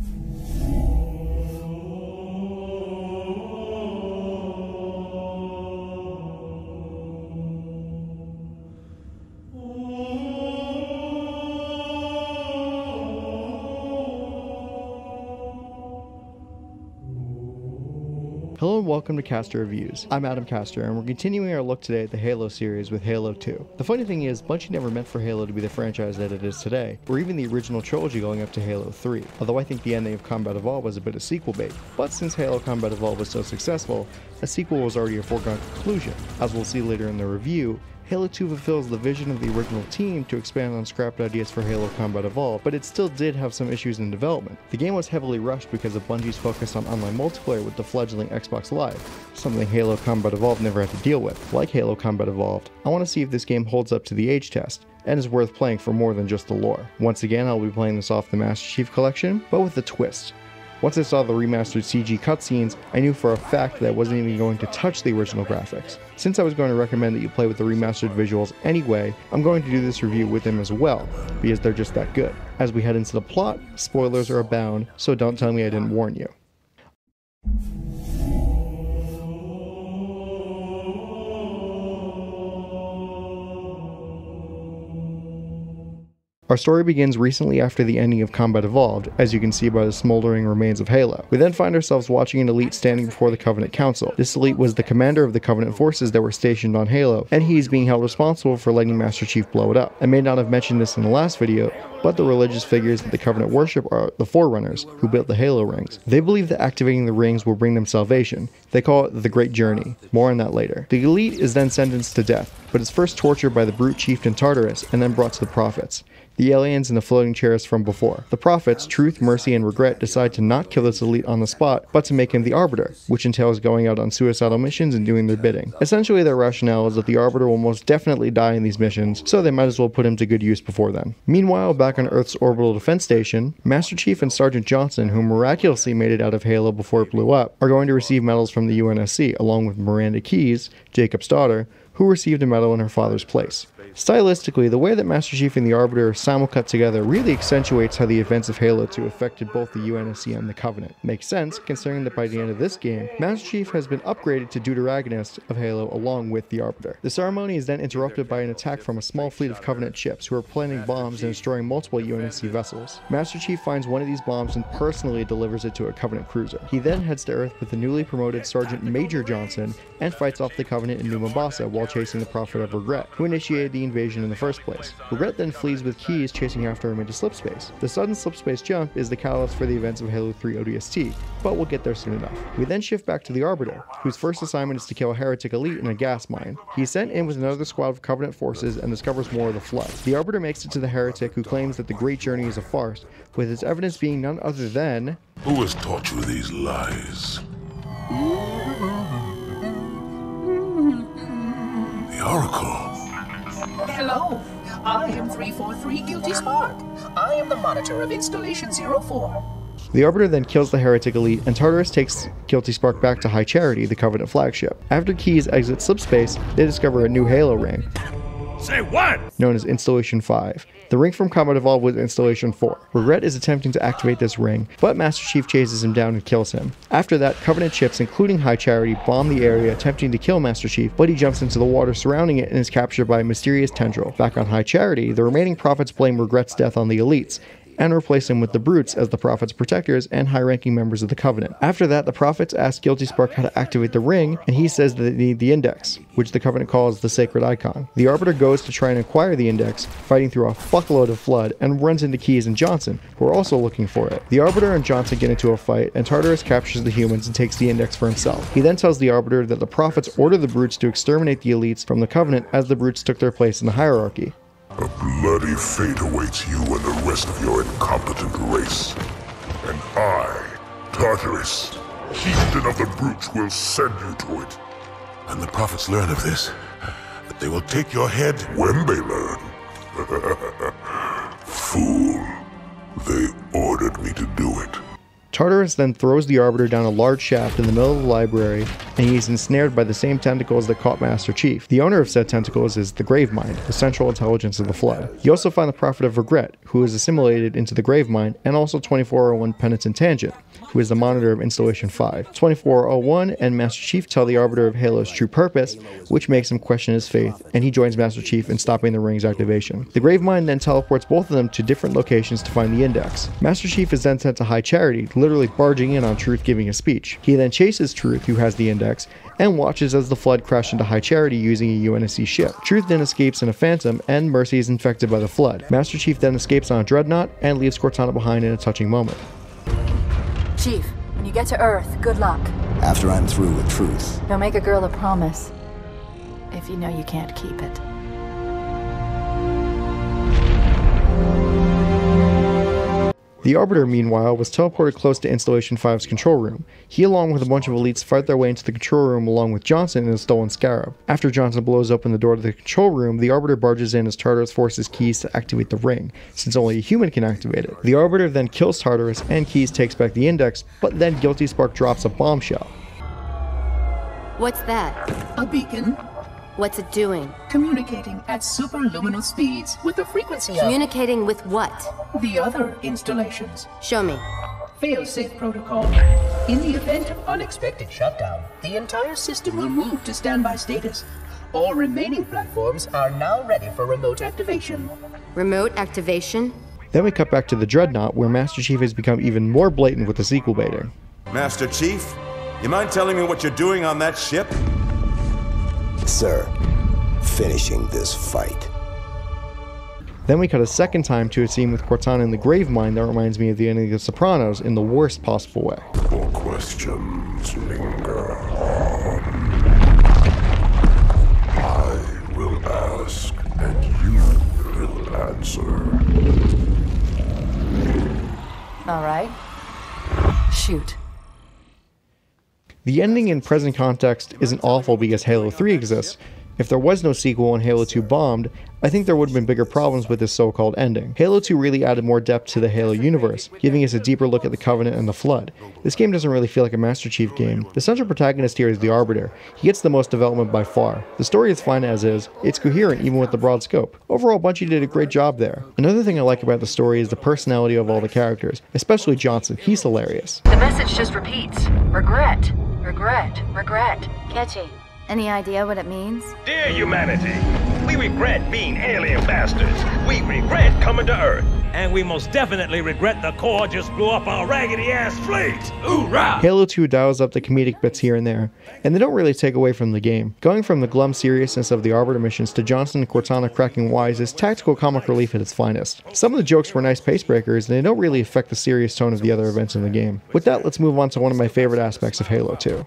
Hello and welcome to Castar Reviews. I'm Adam Castar, and we're continuing our look today at the Halo series with Halo 2. The funny thing is, Bungie never meant for Halo to be the franchise that it is today, or even the original trilogy going up to Halo 3, although I think the ending of Combat Evolved was a bit of sequel bait. But since Halo Combat Evolved was so successful, a sequel was already a foregone conclusion. As we'll see later in the review, Halo 2 fulfills the vision of the original team to expand on scrapped ideas for Halo Combat Evolved, but it still did have some issues in development. The game was heavily rushed because of Bungie's focus on online multiplayer with the fledgling Xbox Live, something Halo Combat Evolved never had to deal with. Like Halo Combat Evolved, I want to see if this game holds up to the age test, and is worth playing for more than just the lore. Once again, I'll be playing this off the Master Chief Collection, but with a twist. Once I saw the remastered CG cutscenes, I knew for a fact that I wasn't even going to touch the original graphics. Since I was going to recommend that you play with the remastered visuals anyway, I'm going to do this review with them as well, because they're just that good. As we head into the plot, spoilers are abound, so don't tell me I didn't warn you. Our story begins recently after the ending of Combat Evolved, as you can see by the smoldering remains of Halo. We then find ourselves watching an elite standing before the Covenant Council. This elite was the commander of the Covenant forces that were stationed on Halo, and he is being held responsible for letting Master Chief blow it up. I may not have mentioned this in the last video, but the religious figures that the Covenant worship are the Forerunners, who built the Halo rings. They believe that activating the rings will bring them salvation. They call it the Great Journey. More on that later. The elite is then sentenced to death, but is first tortured by the brute chieftain Tartarus and then brought to the prophets the aliens and the floating chairs from before. The prophets, Truth, Mercy, and Regret decide to not kill this elite on the spot, but to make him the Arbiter, which entails going out on suicidal missions and doing their bidding. Essentially, their rationale is that the Arbiter will most definitely die in these missions, so they might as well put him to good use before then. Meanwhile, back on Earth's orbital defense station, Master Chief and Sergeant Johnson, who miraculously made it out of Halo before it blew up, are going to receive medals from the UNSC, along with Miranda Keyes, Jacob's daughter, who received a medal in her father's place. Stylistically, the way that Master Chief and the Arbiter simulcut together really accentuates how the events of Halo 2 affected both the UNSC and the Covenant. Makes sense, considering that by the end of this game, Master Chief has been upgraded to Deuteragonist of Halo along with the Arbiter. The ceremony is then interrupted by an attack from a small fleet of Covenant ships who are planting bombs and destroying multiple UNSC vessels. Master Chief finds one of these bombs and personally delivers it to a Covenant cruiser. He then heads to Earth with the newly promoted Sergeant Major Johnson and fights off the Covenant in New Mombasa while chasing the Prophet of Regret, who initiated the invasion in the first place. Regret then flees with Keyes chasing after him into slipspace. The sudden slipspace jump is the catalyst for the events of Halo 3 ODST, but we'll get there soon enough. We then shift back to the Arbiter, whose first assignment is to kill a heretic elite in a gas mine. He's sent in with another squad of Covenant forces and discovers more of the Flood. The Arbiter makes it to the heretic who claims that the Great Journey is a farce, with its evidence being none other than... Who has taught you these lies? The Oracle. Hello, I am 343 Guilty Spark. I am the monitor of Installation 04. The Arbiter then kills the Heretic Elite, and Tartarus takes Guilty Spark back to High Charity, the Covenant flagship. After Keyes exits slipspace, they discover a new Halo ring. Say what? Known as Installation 5. The ring from Combat Evolved was Installation 4. Regret is attempting to activate this ring, but Master Chief chases him down and kills him. After that, Covenant ships, including High Charity, bomb the area, attempting to kill Master Chief, but he jumps into the water surrounding it and is captured by a mysterious tendril. Back on High Charity, the remaining prophets blame Regret's death on the elites, and replace him with the Brutes as the Prophet's protectors and high ranking members of the Covenant. After that, the Prophets ask Guilty Spark how to activate the ring, and he says that they need the Index, which the Covenant calls the Sacred Icon. The Arbiter goes to try and acquire the Index, fighting through a fuckload of Flood, and runs into Keyes and Johnson, who are also looking for it. The Arbiter and Johnson get into a fight, and Tartarus captures the humans and takes the Index for himself. He then tells the Arbiter that the Prophets order the Brutes to exterminate the elites from the Covenant as the Brutes took their place in the hierarchy. A bloody fate awaits you and the rest of your incompetent race. And I, Tartarus, chieftain of the brutes, will send you to it. And the prophets learn of this. That they will take your head when they learn. Fool. They ordered me to do it. Tartarus then throws the Arbiter down a large shaft in the middle of the library, and he is ensnared by the same tentacles that caught Master Chief. The owner of said tentacles is the Gravemind, the central intelligence of the Flood. You also find the Prophet of Regret, who is assimilated into the Gravemind, and also 2401 Penitent Tangent, who is the monitor of Installation 5. 2401 and Master Chief tell the Arbiter of Halo's true purpose, which makes him question his faith, and he joins Master Chief in stopping the ring's activation. The Gravemind then teleports both of them to different locations to find the index. Master Chief is then sent to High Charity, literally barging in on Truth giving a speech. He then chases Truth, who has the index, and watches as the Flood crash into High Charity using a UNSC ship. Truth then escapes in a Phantom, and Mercy is infected by the Flood. Master Chief then escapes on a Dreadnought and leaves Cortana behind in a touching moment. Chief, when you get to Earth, good luck. After I'm through with truth. Don't make a girl a promise if you know you can't keep it. The Arbiter, meanwhile, was teleported close to Installation 5's control room. He, along with a bunch of elites, fight their way into the control room along with Johnson and a stolen Scarab. After Johnson blows open the door to the control room, the Arbiter barges in as Tartarus forces Keyes to activate the ring, since only a human can activate it. The Arbiter then kills Tartarus, and Keyes takes back the Index, but then Guilty Spark drops a bombshell. What's that? A beacon What's it doing? communicating at superluminal speeds with the frequency of Communicating with what? the other installations. Show me. Fail-safe protocol. In the event of unexpected shutdown, the entire system will move to standby status. All remaining platforms are now ready for remote activation. Remote activation? Then we cut back to the Dreadnought, where Master Chief has become even more blatant with the sequel baiting. Master Chief, you mind telling me what you're doing on that ship? Sir, finishing this fight. Then we cut a second time to a scene with Cortana in the Gravemind that reminds me of the ending of The Sopranos in the worst possible way. More questions linger on. I will ask, and you will answer. All right. Shoot. The ending in present context isn't awful because Halo 3 exists. If there was no sequel and Halo 2 bombed, I think there would have been bigger problems with this so called ending. Halo 2 really added more depth to the Halo universe, giving us a deeper look at the Covenant and the Flood. This game doesn't really feel like a Master Chief game. The central protagonist here is the Arbiter. He gets the most development by far. The story is fine as is, it's coherent even with the broad scope. Overall, Bungie did a great job there. Another thing I like about the story is the personality of all the characters, especially Johnson. He's hilarious. The message just repeats regret, regret, regret. Catchy. Any idea what it means? Dear humanity, we regret being alien bastards. We regret coming to Earth. And we most definitely regret the Corps just blew up our raggedy ass fleet. Hoorah! Halo 2 dials up the comedic bits here and there, and they don't really take away from the game. Going from the glum seriousness of the Arbiter missions to Johnson and Cortana cracking wise is tactical comic relief at its finest. Some of the jokes were nice pace breakers, and they don't really affect the serious tone of the other events in the game. With that, let's move on to one of my favorite aspects of Halo 2.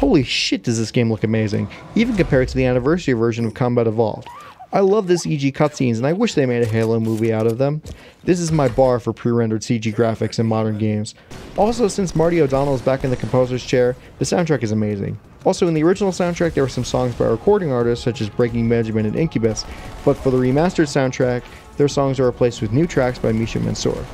Holy shit, does this game look amazing, even compared to the anniversary version of Combat Evolved. I love this EG cutscenes and I wish they made a Halo movie out of them. This is my bar for pre-rendered CG graphics in modern games. Also, since Marty O'Donnell is back in the composer's chair, the soundtrack is amazing. Also, in the original soundtrack, there were some songs by recording artists such as Breaking Benjamin and Incubus, but for the remastered soundtrack, their songs are replaced with new tracks by Misha Mansour.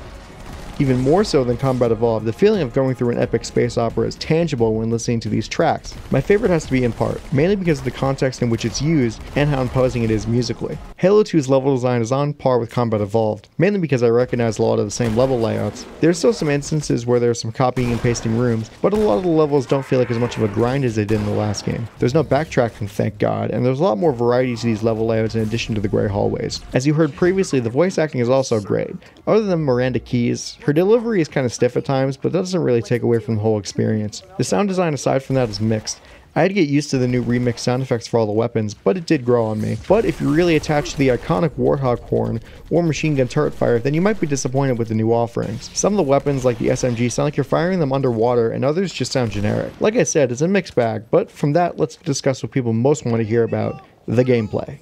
Even more so than Combat Evolved, the feeling of going through an epic space opera is tangible when listening to these tracks. My favorite has to be In Part, mainly because of the context in which it's used and how imposing it is musically. Halo 2's level design is on par with Combat Evolved, mainly because I recognize a lot of the same level layouts. There's still some instances where there's some copying and pasting rooms, but a lot of the levels don't feel like as much of a grind as they did in the last game. There's no backtracking, thank god, and there's a lot more variety to these level layouts in addition to the grey hallways. As you heard previously, the voice acting is also great. Other than Miranda Keyes, her delivery is kind of stiff at times, but that doesn't really take away from the whole experience. The sound design aside from that is mixed. I had to get used to the new remix sound effects for all the weapons, but it did grow on me. But if you're really attached to the iconic Warthog horn or machine gun turret fire, then you might be disappointed with the new offerings. Some of the weapons, like the SMG, sound like you're firing them underwater, and others just sound generic. Like I said, it's a mixed bag, but from that, let's discuss what people most want to hear about the gameplay.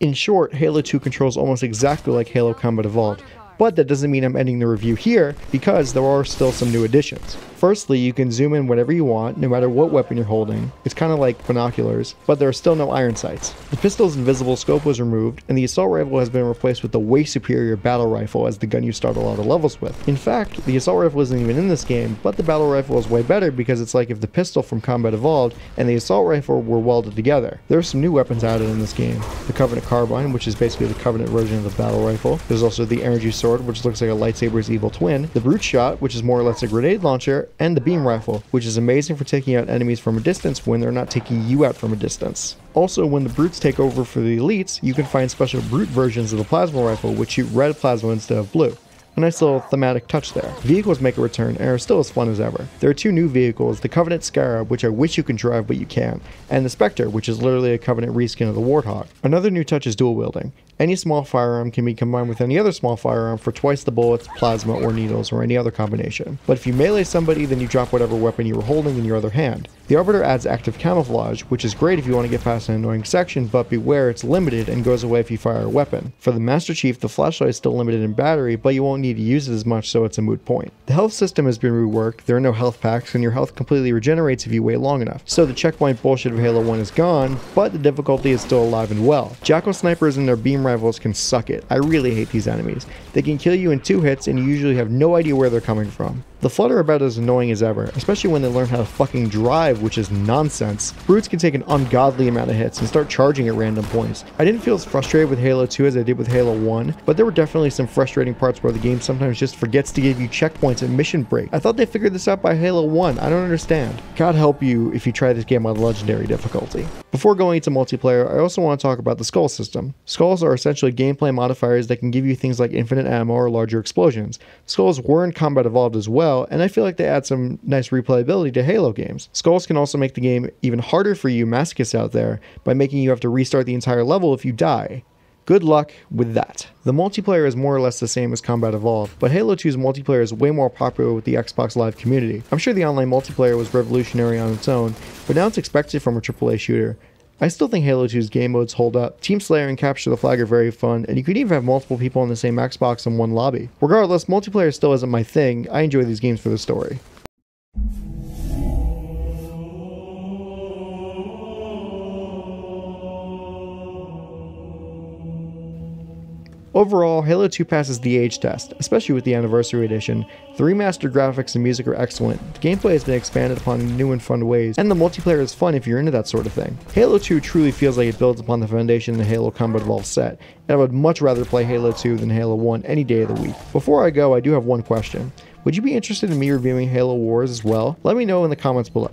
In short, Halo 2 controls almost exactly like Halo Combat Evolved, but that doesn't mean I'm ending the review here because there are still some new additions. Firstly, you can zoom in whenever you want, no matter what weapon you're holding. It's kind of like binoculars, but there are still no iron sights. The pistol's invisible scope was removed, and the assault rifle has been replaced with the way superior battle rifle as the gun you start a lot of levels with. In fact, the assault rifle isn't even in this game, but the battle rifle is way better because it's like if the pistol from Combat Evolved and the assault rifle were welded together. There are some new weapons added in this game. The Covenant Carbine, which is basically the Covenant version of the battle rifle. There's also the Energy Sword, which looks like a lightsaber's evil twin. The Brute Shot, which is more or less a grenade launcher. And the Beam Rifle, which is amazing for taking out enemies from a distance when they're not taking you out from a distance. Also, when the brutes take over for the elites, you can find special brute versions of the plasma rifle which shoot red plasma instead of blue. A nice little thematic touch there. Vehicles make a return and are still as fun as ever. There are two new vehicles, the Covenant Scarab, which I wish you could drive but you can't, and the Spectre, which is literally a Covenant reskin of the Warthog. Another new touch is dual wielding. Any small firearm can be combined with any other small firearm for twice the bullets, plasma, or needles, or any other combination. But if you melee somebody, then you drop whatever weapon you were holding in your other hand. The Arbiter adds active camouflage, which is great if you want to get past an annoying section, but beware it's limited and goes away if you fire a weapon. For the Master Chief, the flashlight is still limited in battery, but you won't need to use it as much, so it's a moot point. The health system has been reworked, there are no health packs, and your health completely regenerates if you wait long enough. So the checkpoint bullshit of Halo 1 is gone, but the difficulty is still alive and well. Jackal snipers and their beam rifles can suck it. I really hate these enemies. They can kill you in two hits, and you usually have no idea where they're coming from. The are about as annoying as ever, especially when they learn how to fucking drive, which is nonsense. Brutes can take an ungodly amount of hits and start charging at random points. I didn't feel as frustrated with Halo 2 as I did with Halo 1, but there were definitely some frustrating parts where the game sometimes just forgets to give you checkpoints and mission break. I thought they figured this out by Halo 1, I don't understand. God help you if you try this game on Legendary difficulty. Before going into multiplayer, I also want to talk about the skull system. Skulls are essentially gameplay modifiers that can give you things like infinite ammo or larger explosions. Skulls were in Combat Evolved as well, and I feel like they add some nice replayability to Halo games. Skulls can also make the game even harder for you masochists out there by making you have to restart the entire level if you die. Good luck with that. The multiplayer is more or less the same as Combat Evolved, but Halo 2's multiplayer is way more popular with the Xbox Live community. I'm sure the online multiplayer was revolutionary on its own, but now it's expected from a AAA shooter. I still think Halo 2's game modes hold up. Team Slayer and Capture the Flag are very fun, and you could even have multiple people on the same Xbox in one lobby. Regardless, multiplayer still isn't my thing. I enjoy these games for the story. Overall, Halo 2 passes the age test, especially with the Anniversary Edition. The remastered graphics and music are excellent, the gameplay has been expanded upon in new and fun ways, and the multiplayer is fun if you're into that sort of thing. Halo 2 truly feels like it builds upon the foundation of the Halo Combat Evolved set, and I would much rather play Halo 2 than Halo 1 any day of the week. Before I go, I do have one question. Would you be interested in me reviewing Halo Wars as well? Let me know in the comments below.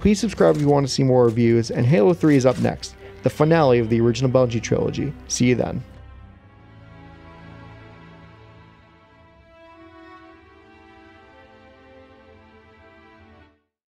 Please subscribe if you want to see more reviews, and Halo 3 is up next, the finale of the original Bungie trilogy. See you then.